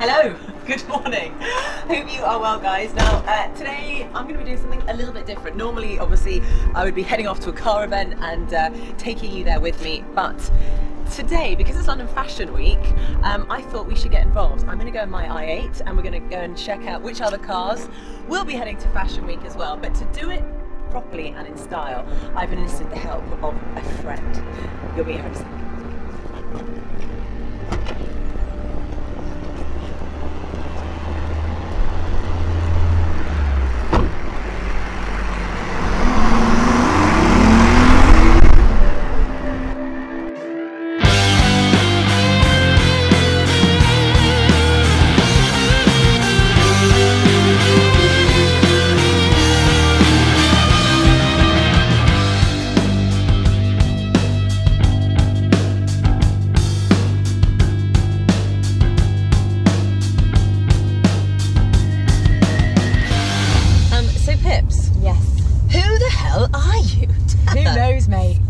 Hello, good morning. Hope you are well, guys. Now, uh, today I'm going to be doing something a little bit different. Normally, obviously, I would be heading off to a car event and uh, taking you there with me, but today, because it's London Fashion Week, um, I thought we should get involved. I'm going to go in my i8 and we're going to go and check out which other cars will be heading to Fashion Week as well. But to do it properly and in style, I've enlisted the help of a friend. You'll be here in a second.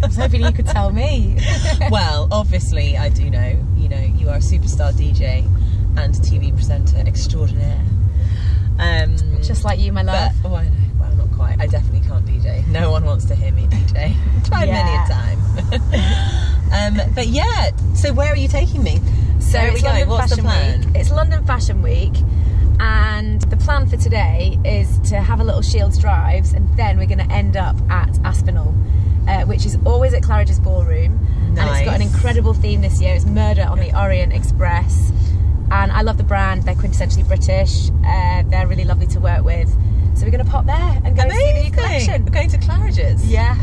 I was hoping you could tell me. well, obviously, I do know. You know, you are a superstar DJ and TV presenter extraordinaire. Um, Just like you, my but, love. oh, I know. Well, not quite. I definitely can't DJ. No one wants to hear me DJ. Tried Yeah. many a time. um, but yeah, so where are you taking me? So where it's going? London What's Fashion the plan? Week. It's London Fashion Week, and the plan for today is to have a little Shields drives, and then we're going to end up at Aspinal, uh, which is always at Claridge's Ballroom, and it's got an incredible theme this year. It's Murder on the Orient Express, and I love the brand. They're quintessentially British. Uh, they're really lovely to work with. So we're going to pop there and go and see the new collection. We're going to Claridge's. Yeah,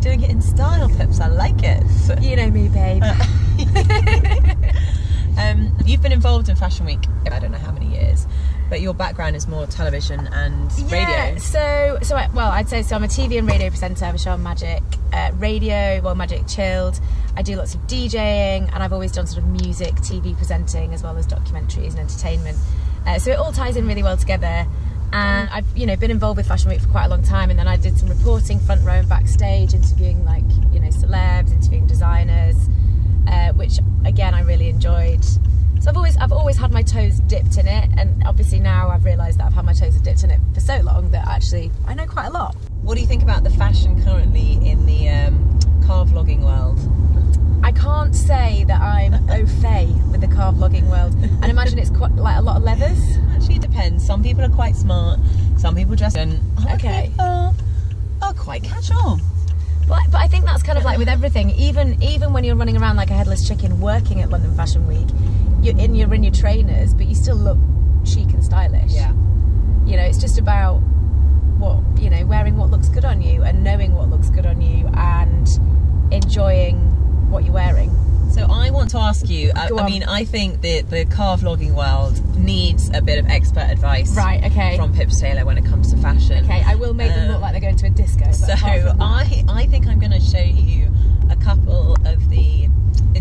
Doing it in style, Pips. I like it. you know me, babe. Um, you've been involved in Fashion Week, I don't know how many years, but your background is more television and Yeah, radio. so so I, well, I'd say so. I'm a TV and radio presenter. I have a show on Magic uh, Radio, well, Magic Chilled. I do lots of DJing, and I've always done sort of music, TV presenting, as well as documentaries and entertainment. Uh, so it all ties in really well together. And I've you know been involved with Fashion Week for quite a long time, and then I did some reporting front row and backstage, interviewing like you know celebs, interviewing designers, uh, which again I really enjoyed. So I've always I've always had my toes dipped in it, and obviously now I've realised that I've had my toes dipped in it for so long that actually I know quite a lot. What do you think about the fashion currently in the um, car vlogging world? I can't say that I'm au fait with the car vlogging world, and imagine it's quite like a lot of leathers. Actually, it depends. Some people are quite smart. Some people just and Okay. people are quite casual. But, but I think that's kind of like with everything. Even even when you're running around like a headless chicken working at London Fashion Week, you're in you're in your trainers, but you still look chic and stylish. Yeah. You know, it's just about what you know, wearing what looks good on you and knowing what looks good on you and enjoying what you're wearing. So I want to ask you. I, I mean, I think that the car vlogging world needs a bit of expert advice. Right. Okay. From Pips Taylor when it comes to fashion. okay. I will make them Um, look like they're going to a disco. So apart from that- I, I think I'm going to show you a couple of the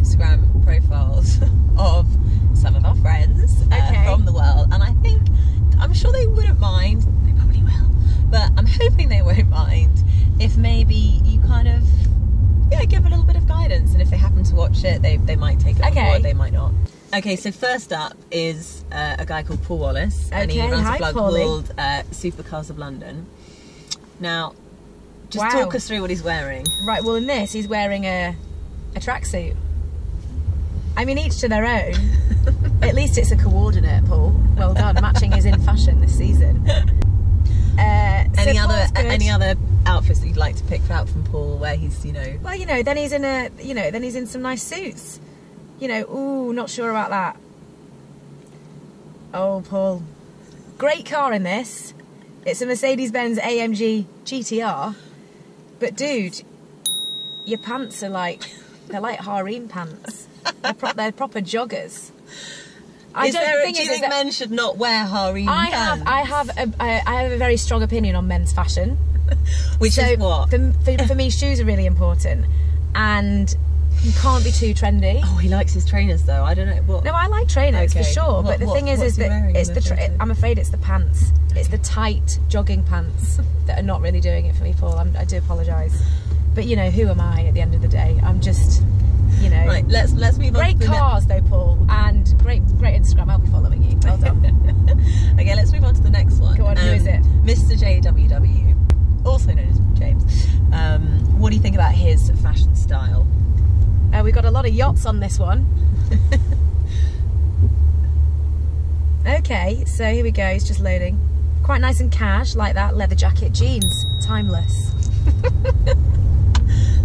Instagram profiles of some of our friends uh, Okay. from the world, and I think I'm sure they wouldn't mind. They probably will, but I'm hoping they won't mind if maybe you kind of yeah give a little bit of guidance, and if they happen to watch it, they they might take it on Okay. board, they might not. Okay, so first up is uh, a guy called Paul Wallace, and he runs hi, a blog Paulie. called uh, Supercars of London. Now, just Wow. talk us through what he's wearing. Right, well, in this, he's wearing a, a tracksuit. I mean, each to their own. At least it's a coordinate, Paul. Well done. Matching is in fashion this season. Uh, so Any other good. any other outfits that you'd like to pick out from Paul, where he's you know Well, you know, then he's in a, you know, then he's in some nice suits. You know, ooh, not sure about that. Oh, Paul. Great car in this. It's a Mercedes-Benz AMG GTR. But dude, your pants are like they're like harem pants. They're, pro- they're proper joggers. I is don't there, think do you think that- men should not wear harem I pants? have I have a, I I have a very strong opinion on men's fashion. Which so is what? For, for, for me, shoes are really important, and you can't be too trendy. oh, he likes his trainers though. I don't know what. No, I like trainers Okay. for sure, What- but the what- thing is, is that it's the. the Tra- I'm afraid it's the pants. It's the tight jogging pants that are not really doing it for me, Paul. I'm, I do apologise, but you know, who am I at the end of the day? I'm just, you know. Right, let's let's move great on. Great cars ne- though, Paul, and great great Instagram. I'll be following you. Well done. okay, let's move on to the next one. Go on, um, who is um, it? Mr. JWW, also known as James. Um, what do you think about his fashion style? Uh, we've got a lot of yachts on this one. okay, so here we go. He's just loading. Quite nice and cash, like that leather jacket, jeans, timeless.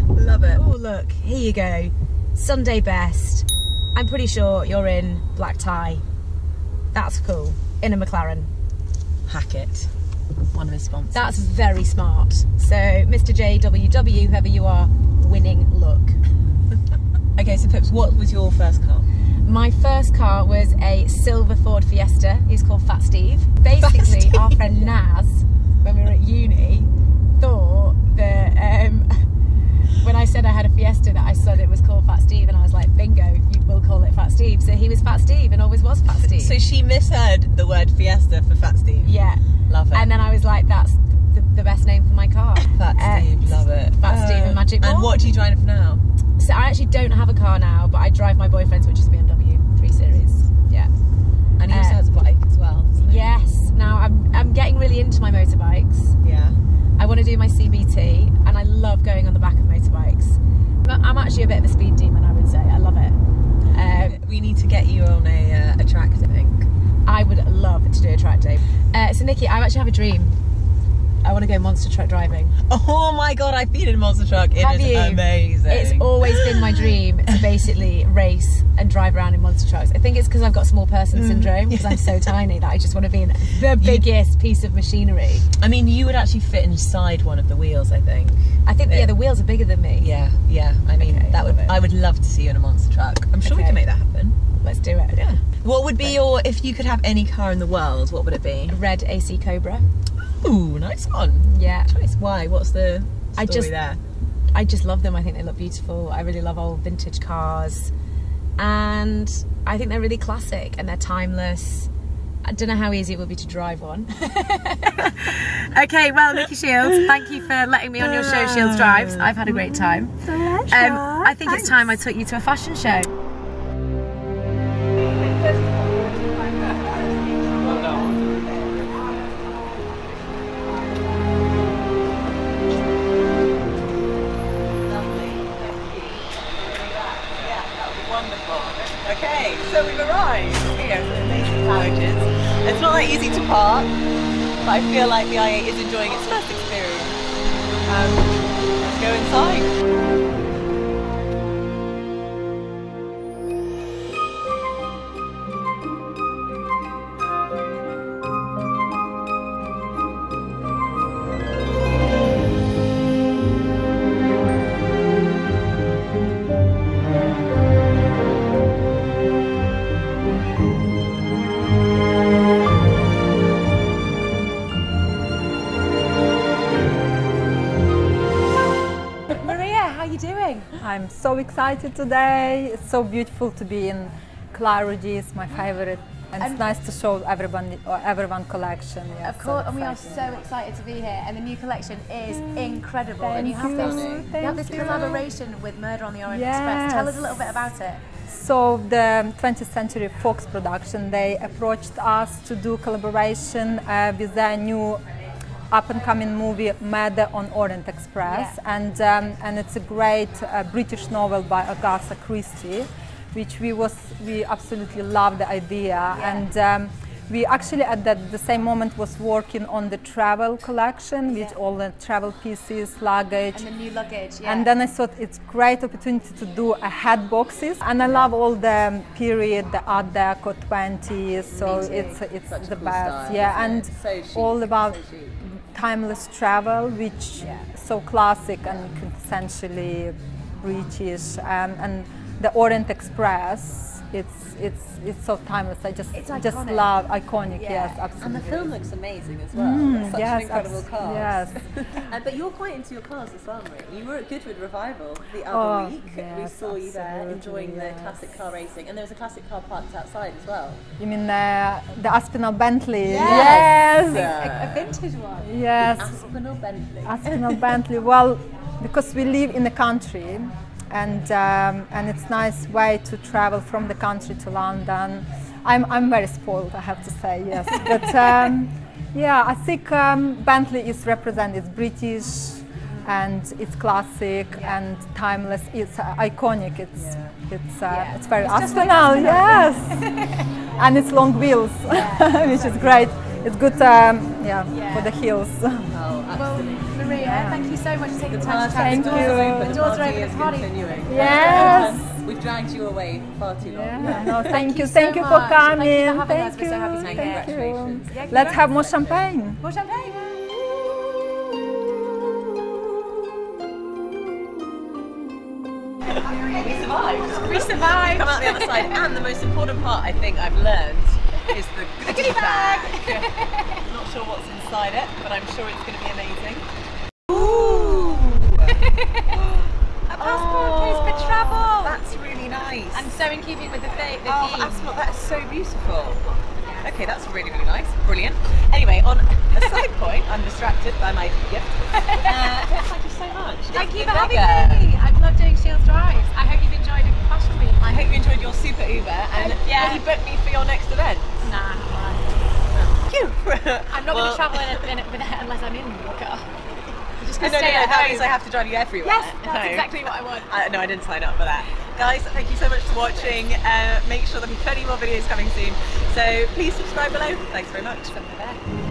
Love it. Oh, look, here you go. Sunday best. I'm pretty sure you're in black tie. That's cool. In a McLaren. Hackett, one of his sponsors. That's very smart. So, Mr. JWW, whoever you are, winning look. okay, so Pips, what was your first car? My first car was a silver Ford Fiesta. He's called Fat Steve. Basically, Fat Steve. our friend Naz, when we were at uni, thought that um, when I said I had a Fiesta, that I said it was called Fat Steve, and I was like, bingo, you will call it Fat Steve. So he was Fat Steve and always was Fat Steve. So she misheard the word Fiesta for Fat Steve. Yeah, love it. And then I was like, that's the, the best name for my car. Fat uh, Steve, love it. Fat uh, Steve and Magic Ball. And what do you drive now? So I actually don't have a car now, but I drive my boyfriend's, which is BMW 3 Series. Yeah. And he also uh, has a bike as well. Yes. Now I'm I'm getting really into my motorbikes. Yeah. I want to do my CBT, and I love going on the back of motorbikes. I'm actually a bit of a speed demon, I would say. I love it. Um, we need to get you on a, uh, a track, I think. I would love to do a track day. Uh, so Nicki, I actually have a dream I want to go monster truck driving. Oh my god, I've been in monster truck. It Have is you? amazing. It's always been my dream to basically race and drive around in monster trucks. I think it's because I've got small person mm. syndrome because I'm so tiny that I just want to be in the biggest piece of machinery. I mean, you would actually fit inside one of the wheels. I think. I think it, yeah, the wheels are bigger than me. Yeah, yeah. I mean, okay, that would. I would love to see you in a monster truck. I'm sure okay. we can make that happen. Let's do it. Yeah. What would be your if you could have any car in the world? What would it be? A red AC Cobra. Ooh, nice one. Yeah. Choice. Why? What's the story I just, there? I just love them. I think they look beautiful. I really love old vintage cars. And I think they're really classic and they're timeless. I don't know how easy it will be to drive one. okay, well, Nicki Shields, thank you for letting me on your show, Shields Drives. I've had a great time. Um, I think Thanks. it's time I took you to a fashion show. Feel like the i8 is so excited today. It's so beautiful to be in Claridge's. It's my favorite. And, and it's nice to show everyone everyone collection. Of course, so and we are so excited to be here. And the new collection is incredible. Thank and you have you. this, Thank you have this collaboration with Murder on the Orient yes. Express. Tell us a little bit about it. So the 20th Century Fox production, they approached us to do collaboration uh, with their new up and coming movie Murder on Orient Express, yeah. and um, and it's a great uh, British novel by Agatha Christie, which we was we absolutely love the idea, yeah. and um, we actually at that, the same moment was working on the travel collection with yeah. all the travel pieces, luggage, and the new luggage. yeah. And then I thought it's great opportunity to do a hat boxes, and I love all the period, the Art Deco 20s, so it's it's Such the cool best. Style, yeah, and so all about. So timeless travel, which yeah. so classic and quintessentially British, um, and the Orient Express. It's it's it's so timeless. I just just love iconic. Yeah. Yes, absolutely. And the film looks amazing as well. Mm, such yes, an incredible cast. Yes. uh, but you're quite into your cars as well, Marie. You were at Goodwood Revival the other oh, week. Yes, we saw you there enjoying yes. the classic car racing, and there was a classic car parked outside as well. You mean the the Aspinal Bentley? Yes. yes. A, a, vintage one. Yes. The Aspinal Bentley. Aspinal Bentley. Well, because we live in the country and um, and it's nice way to travel from the country to London. I'm I'm very spoiled, I have to say, yes. but um, yeah, I think um, Bentley is represented It's British, and it's classic Yeah. and timeless. It's uh, iconic. It's Yeah. it's uh, Yeah. it's very It's just like Aspinal, yes, and it's long wheels, which is great. It's good, um, yeah, Yeah. for the heels. Oh, Well, absolutely. Maria, thank you so much for taking the time to chat Thank to us. you. The doors are open. The party. Continuing. Yes. We've dragged you away far too long. Yeah, no, thank, you, so thank you for much. Thank coming. you for having us. Thank We're so happy to you, thank here. you. Yeah, Let's have more champagne. More champagne. We survived. We survived. Come out the other side, and the most important part I think I've learned is the goodie bag. Not sure what's inside it, but I'm sure it's going to be amazing. Ooh! A passport case for travel. That's really nice. And so in keeping with the, th- the oh, theme. Asma, that is so beautiful. Okay, that's really, really nice. Brilliant. Anyway, on a side point, I'm distracted by my gift. Uh, thank you so much. Thank you Good for having me. I've loved doing Shields Drives. I hope you've enjoyed it fashion week. I hope you enjoyed your super Uber and Yeah. will you book me for your next event? Nah, Phew. I'm not Well- going to travel in it, in it unless I'm in the car. I'm just No, going no, to no, stay no, at that home. means I have to drive you everywhere. Yes, that's No. exactly what I want. I, no, I didn't sign up for that. Guys, thank you so much for watching. Uh, make sure there'll be plenty more videos coming soon. So please subscribe below. Thanks very much.